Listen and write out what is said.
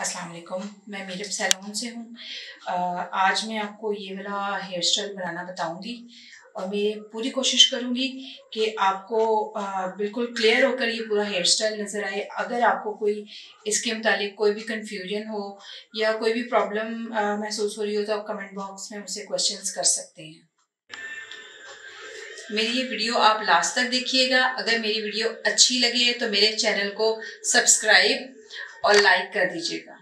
अस्सलाम वालेकुम मैं मीरब सैलून से हूँ। आज मैं आपको ये वाला हेयर स्टाइल बनाना बताऊँगी और मैं पूरी कोशिश करूँगी कि आपको आ, बिल्कुल क्लियर होकर ये पूरा हेयर स्टाइल नज़र आए। अगर आपको कोई इसके मुतालिक कोई भी कंफ्यूजन हो या कोई भी प्रॉब्लम महसूस हो रही हो तो आप कमेंट बॉक्स में मुझसे क्वेश्चंस कर सकते हैं। मेरी ये वीडियो आप लास्ट तक देखिएगा। अगर मेरी वीडियो अच्छी लगे तो मेरे चैनल को सब्सक्राइब और लाइक कर दीजिएगा।